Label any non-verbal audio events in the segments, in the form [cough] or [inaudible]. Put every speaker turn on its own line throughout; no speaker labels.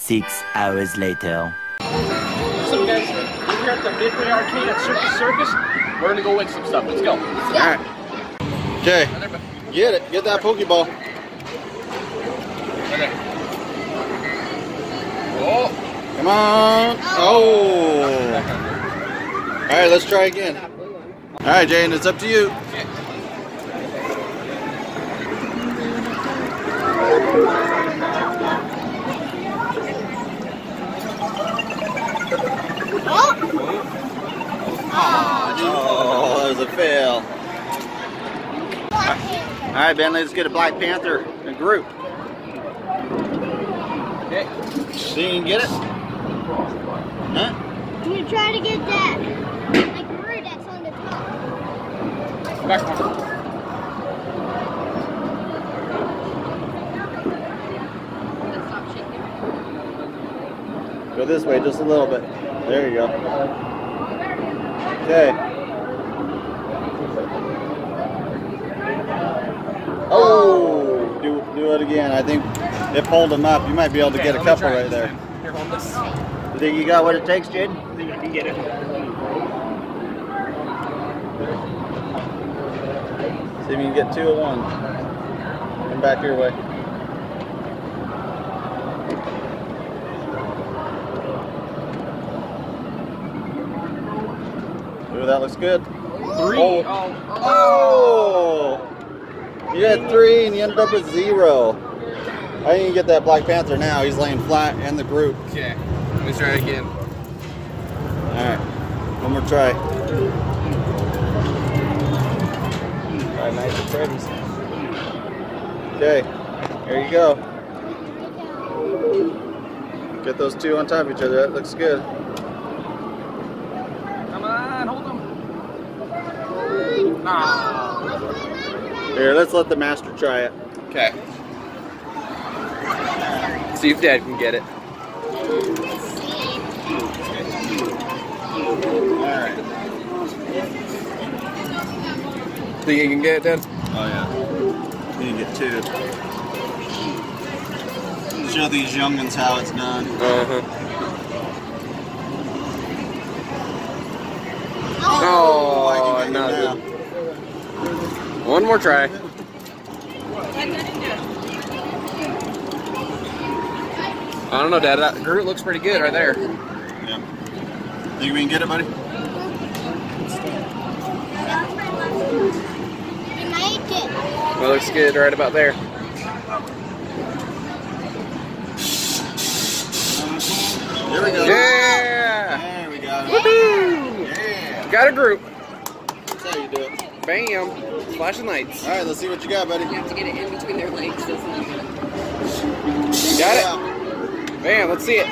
Six hours later.
What's up, guys? We're here at the Midway Arcade at Circus Circus. We're gonna go win some stuff. Let's go.
Alright. Okay. Get it. Get that Pokeball.
Oh.
Come on. Oh. oh. Alright, let's try again. Alright, Jane, it's up to you. Oh, Alright, Ben, let's get a Black Panther a Groot.
Okay.
See you can get it? Huh?
I'm try to get that. Like bird that's on the top.
Back one.
Go this way just a little bit. There you go. Okay. Oh, do, do it again. I think it pulled him up. You might be able to
Okay,
get a couple right there.
this time. Here, hold this.
You think you got what it takes, Jade?
I think I can get it.
See if you can get two of one. Come back your way. Ooh, that looks good.
Three.
Oh.
Oh.
Oh! You had three and you ended up with zero. I didn't get that Black Panther now. He's laying flat in the group.
Okay. Let me try again.
Alright. One more try.
Five Nights at Freddy's.
Okay. There you go. Get those two on top of each other. That looks good.
Come on, hold them. Ah.
Here, let's let the master try it.
Okay. See if Dad can get it.
Alright.
Think you can get it, Dad?
Oh yeah. You can get two. Show these youngins how it's done.
Uh-huh. Oh,
I can
not
get it
good. One more try. I don't know, Dad. That Groot looks pretty good right there.
Yeah. Think we can get it, buddy?
We make it.
That looks good right about there.
There we go.
Yeah!
There we go.
Woohoo!
Yeah.
Got a Groot.
That's how you do it.
Bam! Flashing lights.
All right, let's see what you got, buddy.
You have to get it in between their legs, doesn't it?
Got it. Bam! Let's see it.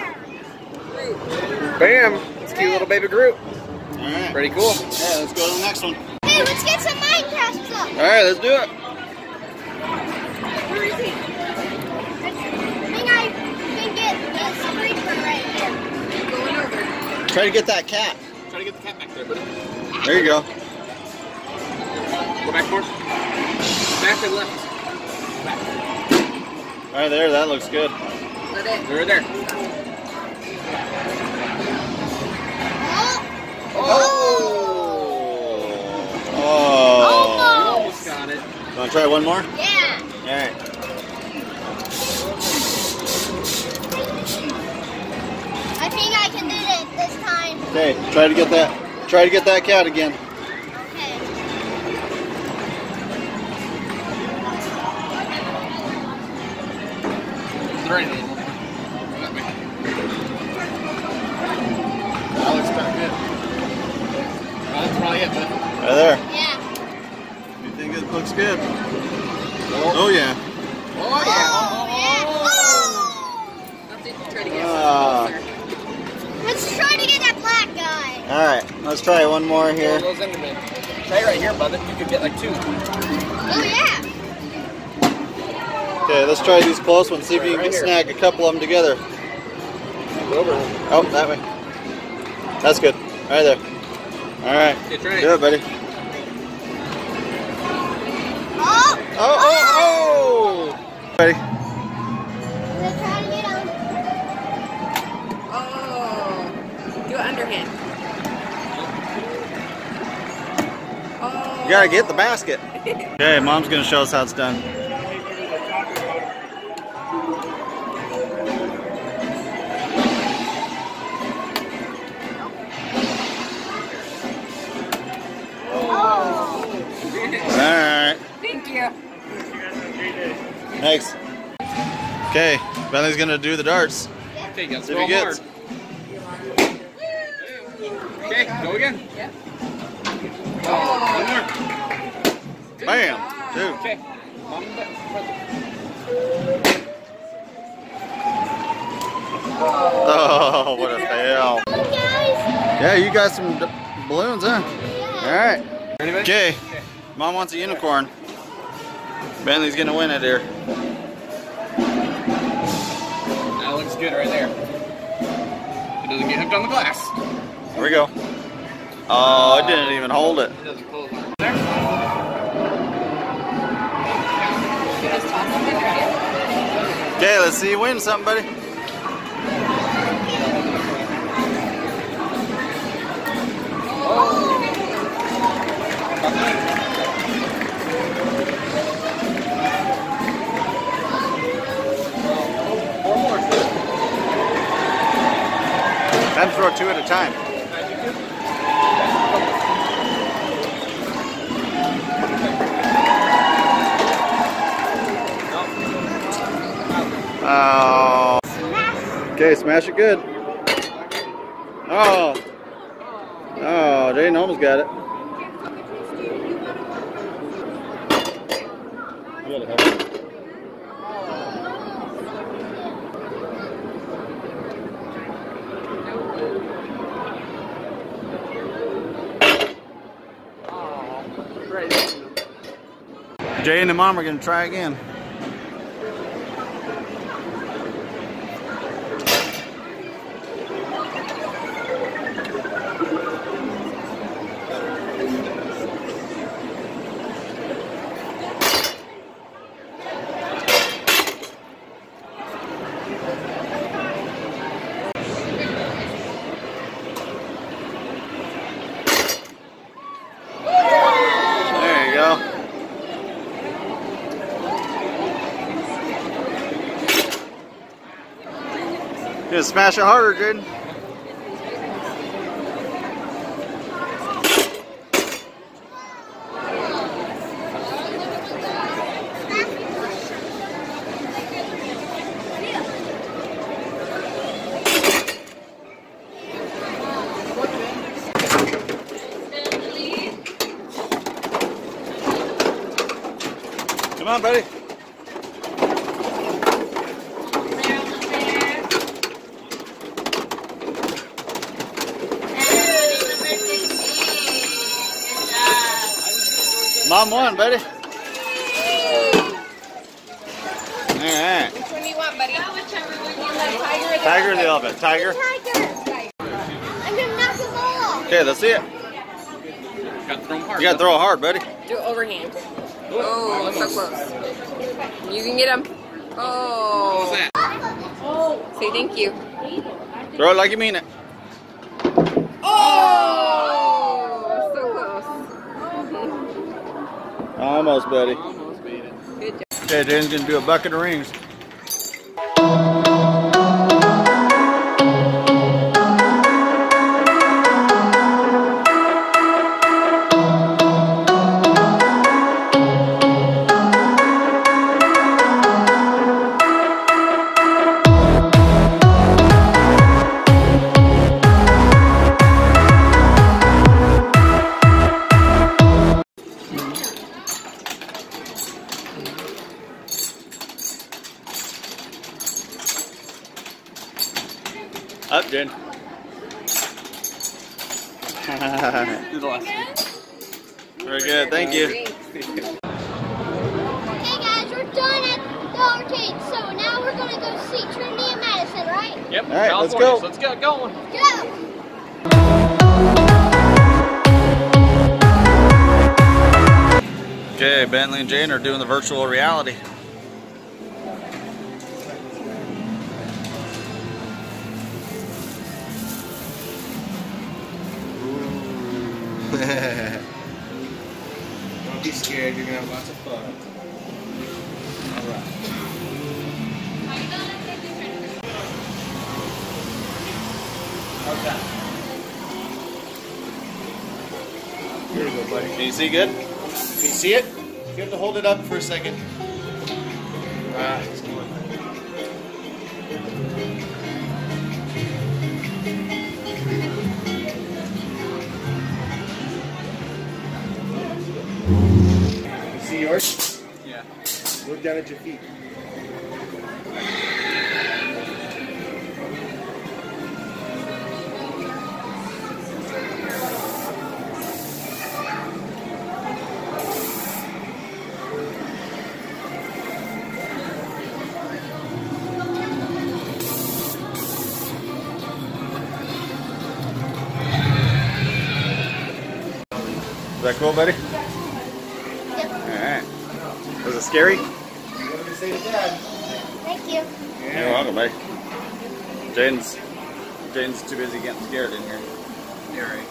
Bam! It's cute little baby Groot.
All right.
Pretty cool.
Yeah, let's go to the next one.
Hey, let's get some Minecraft stuff.
All right, let's do it.
Where is he? I think I can get this creeper right here.
Going over.
Try to get that cat.
Try to get the cat back there, buddy.
There you go.
Go back more. Back and left.
All right, there. That looks good.
Let it.
They're right there.
Oh,
Oh.
Almost got it.
Want to try one more?
yeah.
All right.
I think I can do it this time.
Okay, try to get that. Try to get that cat again.
Good?
Oh yeah.
Oh, yeah.
Oh,
Have to try to get
Ah.
closer.
yeah. Let's try to get that black guy.
All right, let's try one more here.
Try right here, bud. You could get like two.
Oh, yeah.
Okay, let's try these close ones. See if you can
here.
snag a couple of them together.
Over.
Oh, that way. That's good. Right there. All right.
Okay, try it.
Good, buddy.
Oh!
Oh, oh, oh! Ready?
I'm gonna try to get him.
Oh. Do it underhand. Oh.
You gotta get the basket. [laughs] Okay, mom's gonna show us how it's done. Okay, Bentley's gonna do the darts.
Okay, you gotta
See
throw
if he gets.
Okay, go again.
Yep.
One more.
Bam! Dude.
Okay. Mom,
Oh, what a fail.
Guys!
Yeah, you got some d- balloons, huh?
Yeah.
Alright. Okay, mom wants a unicorn. Bentley's gonna win it here.
That good right there. It doesn't get hooked on the glass.
Here we go. Oh, it didn't even hold it.
It doesn't close on there.
You just toss them in there.
Okay, let's see you win something, buddy.
Four
To throw two at a time. Oh. Okay, smash it good. Oh. Oh, Jaden almost got it. Jay and the mom are gonna try again. There you go. Gonna smash it harder, Jaden. Come on, buddy. Mom won, buddy. All right.
Which one do you want, buddy? You want the tiger or the
Tiger or the elephant? Tiger.
Tiger! I'm gonna knock the ball.
Okay, let's see it.
Got to throw hard.
You gotta throw it hard, buddy.
Do it overhand. Oh, so close. You can get him.
What was
Oh.
that?
Say thank you.
Throw it like you mean it.
Oh,
Almost, buddy.
Almost made it.
Good job.
Okay, Jaden's gonna do a bucket of rings. Up, Jaden.
Do [laughs] the last one.
Very good, thank you.
Hey guys, we're done at the arcade, so now we're gonna go see Trinity and Madison, right?
Yep.
All right, let's go.
So let's get going.
Go!
Okay, Bentley and Jane are doing the virtual reality.
Don't be scared, you're gonna have lots of fun. Alright. Here you go, buddy.
Can you see good?
Can you see it? You have to hold it up for a second. Ah, it's going. You see yours?
Yeah.
Look down at your feet.
Is that cool, buddy? Scary?
What did we say to Dad?
Thank you.
You're welcome, buddy. Jaden's Jaden's too busy getting scared in here. You're right.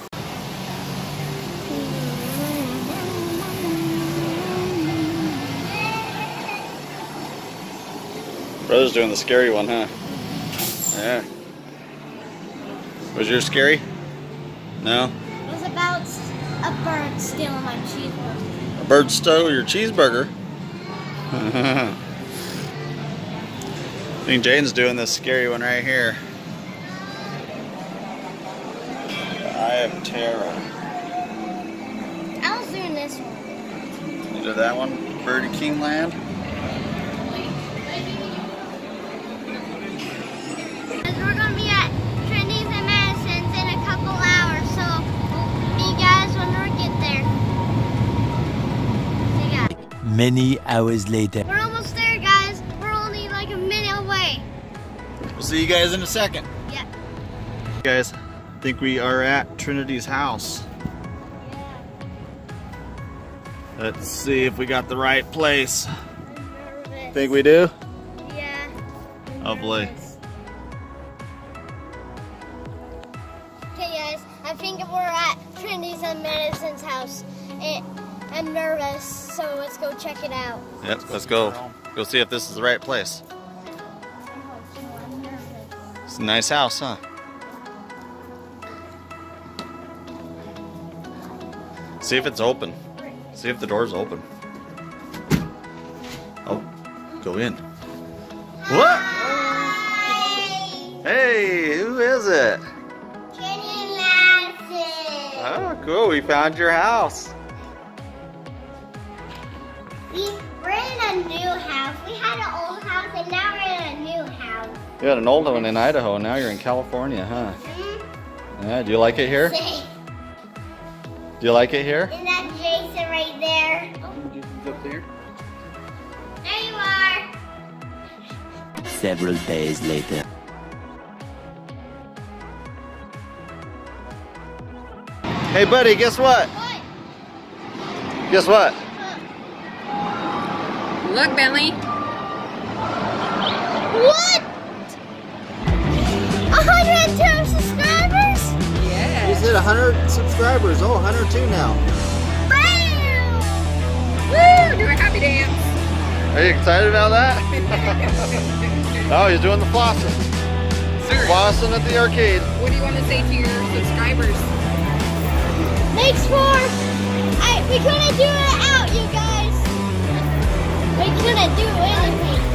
Brother's doing the scary one, huh? Yeah. Was yours scary? No?
It was about a bird stealing my cheeseburger.
A bird stole your cheeseburger. I think Jaden's doing this scary one right here. The Eye of Terror.
I was doing this one.
You did that one? Birdie King Land?
Many hours later.
We're almost there, guys. We're only like a minute away.
We'll see you guys in a second.
Yeah.
Guys, I think we are at Trinity's house. Let's see if we got the right place.
I'm.
Think we do?
Yeah. Oh, I'm Hopefully.
Yep, let's go. Go see if this is the right place. It's a nice house, huh? See if it's open. See if the door's open. Oh, go in. What? Hey, who is it?
Trinity Madison.
Oh, cool. We found your house.
Had an old house and now we're in a new house.
You had an old one in Idaho. Now you're in California, huh?
Hmm?
Yeah. Do you like it here?
Say,
Do you like it here?
Is that Jason right there?
Jason's up there.
There you are.
Several days later.
Hey, buddy. Guess what?
What?
Guess what?
Look, Bentley.
What? 102 subscribers?
Yeah.
He's hit 100 subscribers. Oh, 102 now.
Bam!
Woo! Do a happy dance.
Are you excited about that? [laughs] oh, he's doing the flossing.
Sir,
Flossing at the arcade.
what do you want to say to your subscribers?
Thanks for. I we couldn't do it out, you guys. We couldn't do anything.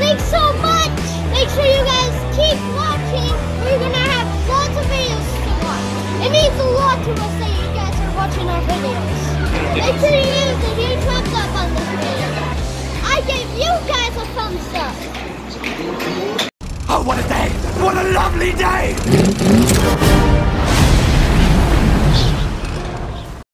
Thanks so much. Make sure you guys keep watching. We're gonna have lots of videos to watch. It means a lot to us that you guys are watching our videos. Make sure you give us a huge thumbs up on this video. I gave you guys a thumbs up.
Oh, what a day! What a lovely day!